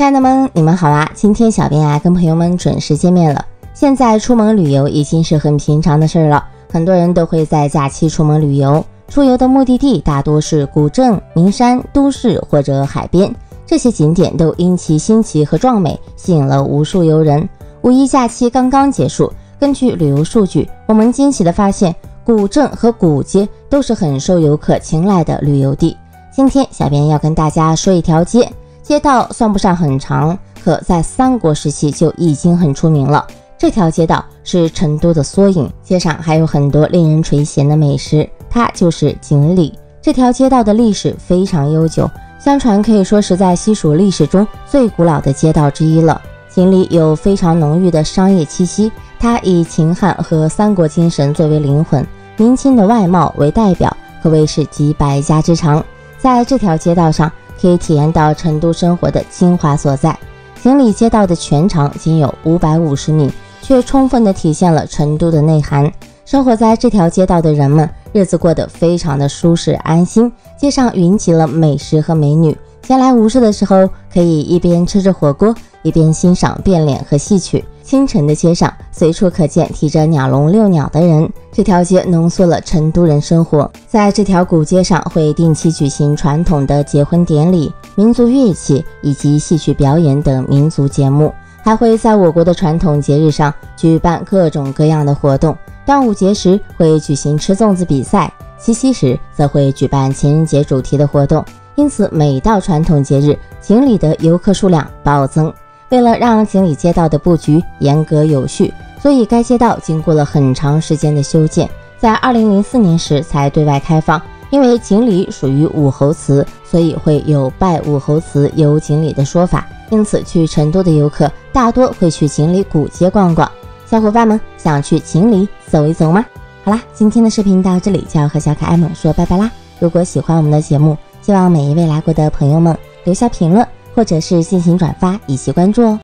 亲爱的们，你们好啊！今天小编啊跟朋友们准时见面了。现在出门旅游已经是很平常的事儿了，很多人都会在假期出门旅游。出游的目的地大多是古镇、名山、都市或者海边，这些景点都因其新奇和壮美，吸引了无数游人。五一假期刚刚结束，根据旅游数据，我们惊喜的发现，古镇和古街都是很受游客青睐的旅游地。今天小编要跟大家说一条街。街道算不上很长，可在三国时期就已经很出名了。这条街道是成都的缩影，街上还有很多令人垂涎的美食。它就是锦里。这条街道的历史非常悠久，相传可以说是在西蜀历史中最古老的街道之一了。锦里有非常浓郁的商业气息，它以秦汉和三国精神作为灵魂，明清的外貌为代表，可谓是集百家之长。在这条街道上。可以体验到成都生活的精华所在。锦里街道的全长仅有五百五十米，却充分的体现了成都的内涵。生活在这条街道的人们，日子过得非常的舒适安心。街上云集了美食和美女，闲来无事的时候，可以一边吃着火锅，一边欣赏变脸和戏曲。清晨的街上，随处可见提着鸟笼遛鸟的人。这条街浓缩了成都人生活。在这条古街上，会定期举行传统的结婚典礼、民族乐器以及戏曲表演等民族节目，还会在我国的传统节日上举办各种各样的活动。端午节时会举行吃粽子比赛，七夕时则会举办情人节主题的活动。因此，每到传统节日，锦里的游客数量暴增。为了让锦里街道的布局严格有序，所以该街道经过了很长时间的修建，在二零零四年时才对外开放。因为锦里属于武侯祠，所以会有拜武侯祠游锦里的说法。因此，去成都的游客大多会去锦里古街逛逛。小伙伴们想去锦里走一走吗？好啦，今天的视频到这里就要和小可爱们说拜拜啦！如果喜欢我们的节目，希望每一位来过的朋友们留下评论。或者是进行转发以及关注哦。